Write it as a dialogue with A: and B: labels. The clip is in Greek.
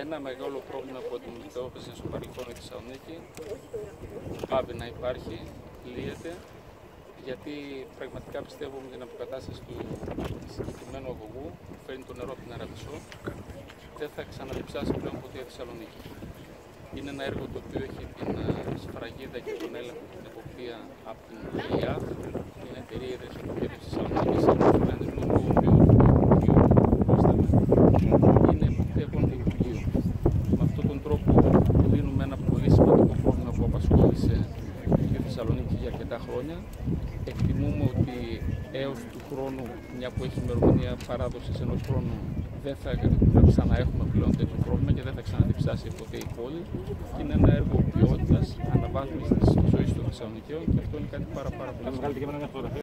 A: Ένα μεγάλο πρόβλημα που αντιμετώπιζε στο παρελθόν η Θεσσαλονίκη. Πάβει να υπάρχει, λύεται, γιατί πραγματικά πιστεύω με την αποκατάσταση του συγκεκριμένου αγωγού που φέρνει το νερό από την Αραβισσό δεν θα ξαναδιψάσει πλέον ποτέ η Θεσσαλονίκη. Είναι ένα έργο το οποίο έχει την ε, σφραγίδα και τον έλεγχο την εποπτεία από την ΕΙΑΔ, την εταιρεία ιδρυσοκοπία της Θεσσαλονίκης, είναι ο οργανισμό του οποίου είναι εποπτεύον το Υπουργείο. Με αυτόν τον τρόπο λύνουμε ένα πολύ σημαντικό πρόβλημα που απασχόλησε τη Θεσσαλονίκη για αρκετά χρόνια. Εκτιμούμε ότι έως του χρόνου, μια που έχει ημερομηνία παράδοσης ενός χρόνου, δεν θα, θα ξαναέχουμε πλέον τέτοιο πρόβλημα και δεν θα ξαναδιψάσει ποτέ η πόλη. Και είναι ένα έργο ποιότητας, αναβάθμισης της ζωής των Θεσσαλονικαίων και αυτό είναι κάτι πάρα, πάρα πολύ σημαντικό.